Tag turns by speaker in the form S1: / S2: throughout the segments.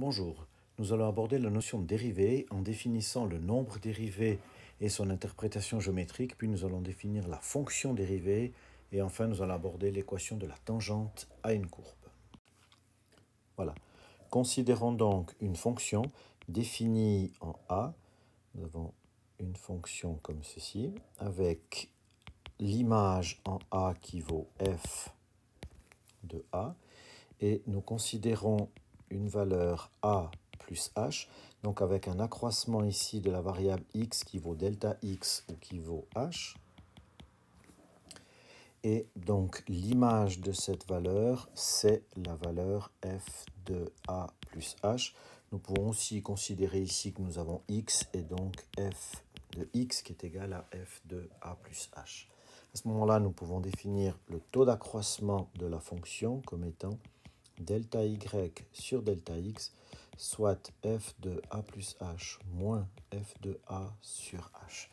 S1: Bonjour, nous allons aborder la notion de dérivée en définissant le nombre dérivé et son interprétation géométrique, puis nous allons définir la fonction dérivée et enfin nous allons aborder l'équation de la tangente à une courbe. Voilà. Considérons donc une fonction définie en A. Nous avons une fonction comme ceci, avec l'image en A qui vaut f de A, et nous considérons une valeur a plus h, donc avec un accroissement ici de la variable x qui vaut delta x ou qui vaut h. Et donc l'image de cette valeur, c'est la valeur f de a plus h. Nous pouvons aussi considérer ici que nous avons x et donc f de x qui est égal à f de a plus h. À ce moment-là, nous pouvons définir le taux d'accroissement de la fonction comme étant delta y sur delta x, soit f de a plus h moins f de a sur h.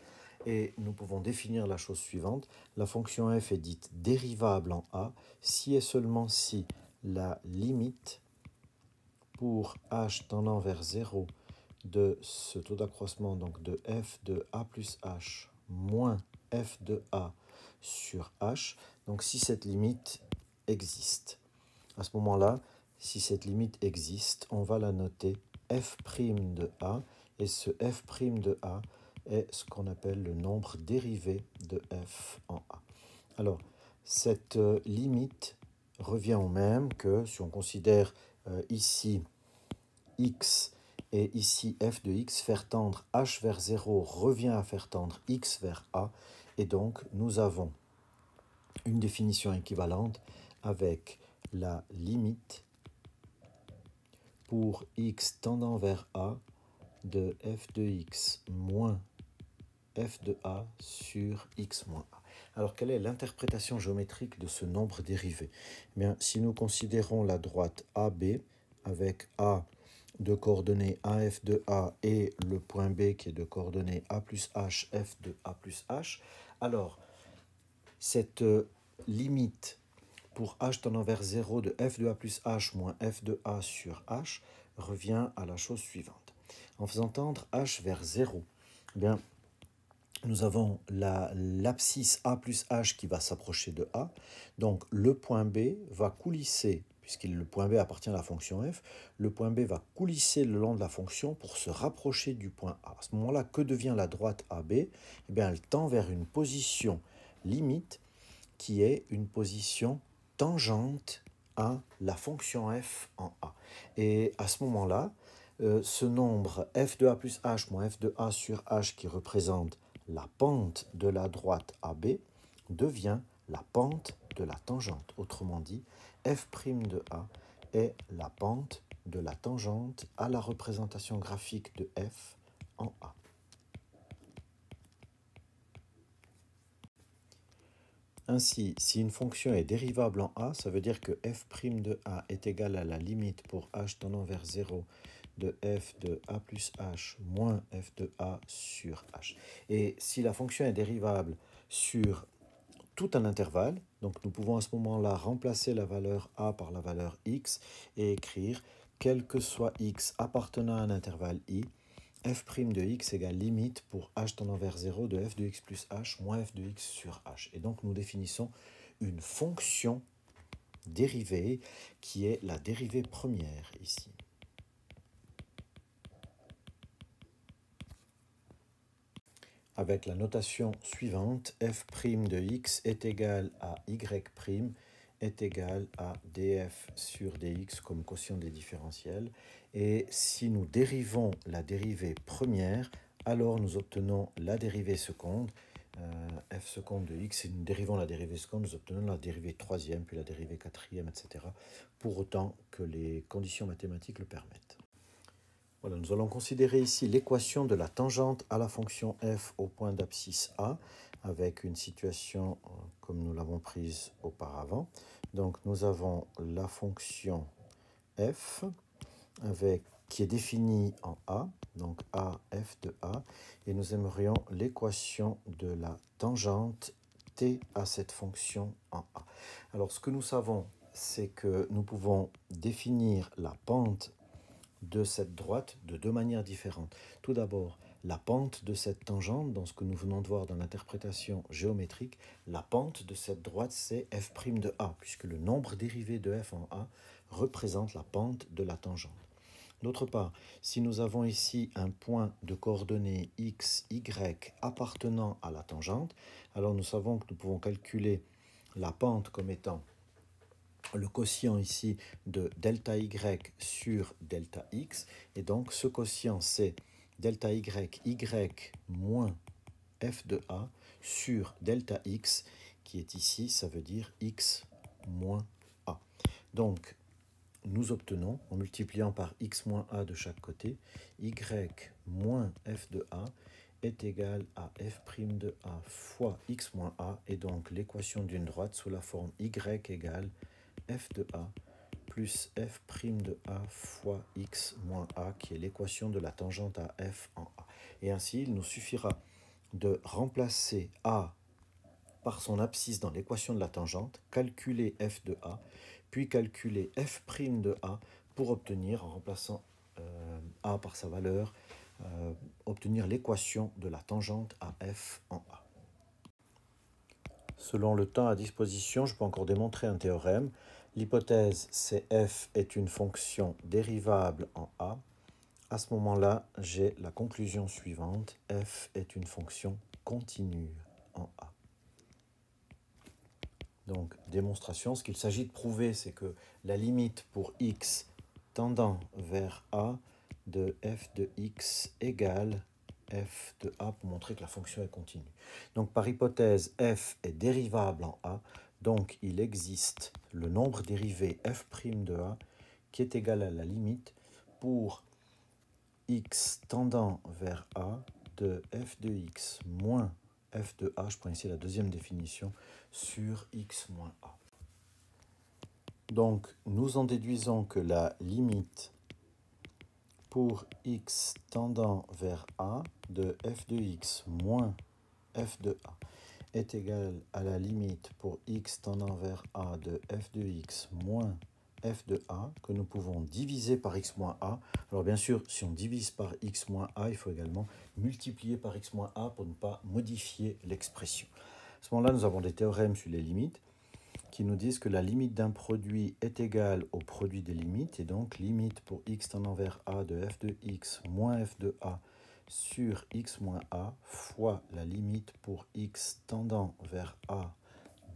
S1: Et nous pouvons définir la chose suivante. La fonction f est dite dérivable en a si et seulement si la limite pour h tendant vers 0 de ce taux d'accroissement, donc de f de a plus h moins f de a sur h, donc si cette limite existe. À ce moment-là, si cette limite existe, on va la noter f' de a, et ce f' de a est ce qu'on appelle le nombre dérivé de f en a. Alors, cette euh, limite revient au même que si on considère euh, ici x et ici f de x, faire tendre h vers 0 revient à faire tendre x vers a, et donc nous avons une définition équivalente avec la limite pour x tendant vers a de f de x moins f de a sur x moins a. Alors, quelle est l'interprétation géométrique de ce nombre dérivé? Eh Si nous considérons la droite AB avec a de coordonnées AF de A et le point B qui est de coordonnées A plus H, F de A plus H, alors cette euh, limite pour h tendant vers 0 de f de a plus h moins f de a sur h revient à la chose suivante. En faisant tendre h vers 0, eh bien, nous avons l'abscisse a plus h qui va s'approcher de a. Donc le point B va coulisser, puisque le point B appartient à la fonction f, le point B va coulisser le long de la fonction pour se rapprocher du point A. À ce moment-là, que devient la droite AB eh bien, Elle tend vers une position limite qui est une position tangente à la fonction f en a. Et à ce moment-là, euh, ce nombre f de a plus h moins f de a sur h qui représente la pente de la droite AB devient la pente de la tangente. Autrement dit, f' de a est la pente de la tangente à la représentation graphique de f en a. Ainsi, si une fonction est dérivable en a, ça veut dire que f' de a est égal à la limite pour h tendant vers 0 de f de a plus h moins f de a sur h. Et si la fonction est dérivable sur tout un intervalle, donc nous pouvons à ce moment-là remplacer la valeur a par la valeur x et écrire quel que soit x appartenant à un intervalle i, f' de x égale limite pour h tendant vers 0 de f de x plus h moins f de x sur h. Et donc nous définissons une fonction dérivée qui est la dérivée première ici. avec la notation suivante, f' de x est égal à y' est égal à df sur dx comme quotient des différentiels. Et si nous dérivons la dérivée première, alors nous obtenons la dérivée seconde. Euh, f seconde de x, et nous dérivons la dérivée seconde, nous obtenons la dérivée troisième, puis la dérivée quatrième, etc. Pour autant que les conditions mathématiques le permettent. Nous allons considérer ici l'équation de la tangente à la fonction f au point d'abscisse A avec une situation euh, comme nous l'avons prise auparavant. Donc nous avons la fonction f avec, qui est définie en A, donc A, f de A, et nous aimerions l'équation de la tangente t à cette fonction en A. Alors ce que nous savons, c'est que nous pouvons définir la pente de cette droite de deux manières différentes. Tout d'abord, la pente de cette tangente, dans ce que nous venons de voir dans l'interprétation géométrique, la pente de cette droite, c'est f' de a, puisque le nombre dérivé de f en a représente la pente de la tangente. D'autre part, si nous avons ici un point de coordonnées x, y appartenant à la tangente, alors nous savons que nous pouvons calculer la pente comme étant le quotient ici de delta y sur delta x. Et donc ce quotient c'est delta y, y moins f de a sur delta x, qui est ici, ça veut dire x moins a. Donc, nous obtenons, en multipliant par x moins a de chaque côté, y moins f de a est égal à f' de a fois x moins a, et donc l'équation d'une droite sous la forme y égale f de a plus f' de a fois x moins a, qui est l'équation de la tangente à f en a. Et ainsi, il nous suffira de remplacer a par son abscisse dans l'équation de la tangente, calculer f de a, puis calculer f' de a pour obtenir, en remplaçant euh, a par sa valeur, euh, obtenir l'équation de la tangente à f en a. Selon le temps à disposition, je peux encore démontrer un théorème. L'hypothèse c'est f est une fonction dérivable en a. À ce moment-là, j'ai la conclusion suivante. f est une fonction continue en a. Donc, démonstration, ce qu'il s'agit de prouver, c'est que la limite pour x tendant vers a de f de x égale f de a pour montrer que la fonction est continue. Donc, par hypothèse, f est dérivable en a, donc il existe le nombre dérivé f' de a qui est égal à la limite pour x tendant vers a de f de x moins f de a, je prends ici la deuxième définition, sur x moins a. Donc nous en déduisons que la limite pour x tendant vers a de f de x moins f de a est égal à la limite pour x tendant vers a de f de x moins f de a que nous pouvons diviser par x moins a. Alors bien sûr, si on divise par x moins a, il faut également multiplier par x moins a pour ne pas modifier l'expression. À ce moment-là, nous avons des théorèmes sur les limites qui nous disent que la limite d'un produit est égale au produit des limites, et donc limite pour x tendant vers a de f de x moins f de a sur x moins a fois la limite pour x tendant vers a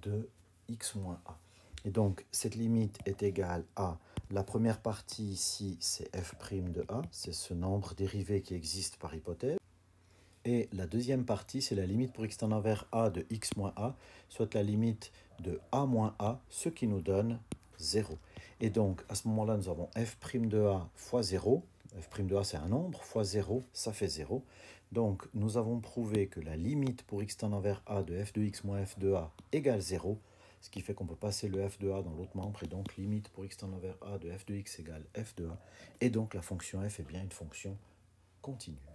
S1: de x moins a. Et donc, cette limite est égale à la première partie ici, c'est f' de a, c'est ce nombre dérivé qui existe par hypothèse. Et la deuxième partie, c'est la limite pour x tendant vers a de x moins a, soit la limite de a moins a, ce qui nous donne 0. Et donc, à ce moment-là, nous avons f' de a fois 0, f' de a c'est un nombre, fois 0, ça fait 0. Donc nous avons prouvé que la limite pour x tendant vers a de f de x moins f de a égale 0, ce qui fait qu'on peut passer le f de a dans l'autre membre, et donc limite pour x tendant vers a de f de x égale f de a, et donc la fonction f est bien une fonction continue.